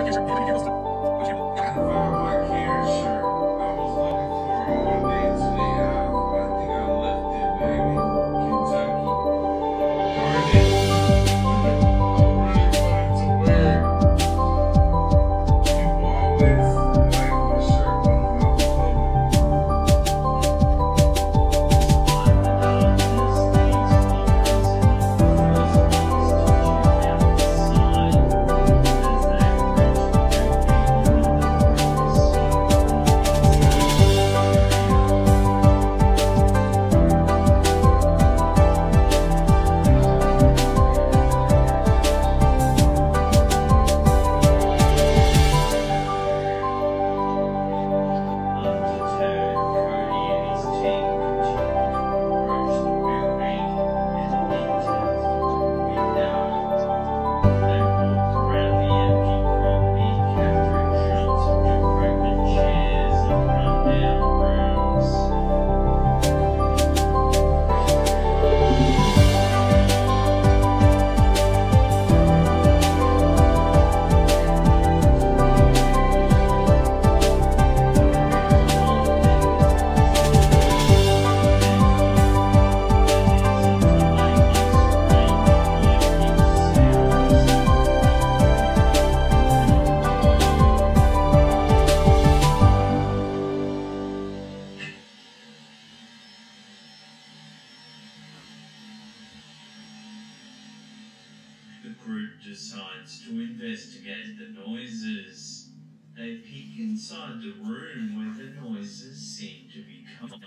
看电视，别看电视，不行，要。the group decides to investigate the noises. They peek inside the room where the noises seem to be coming.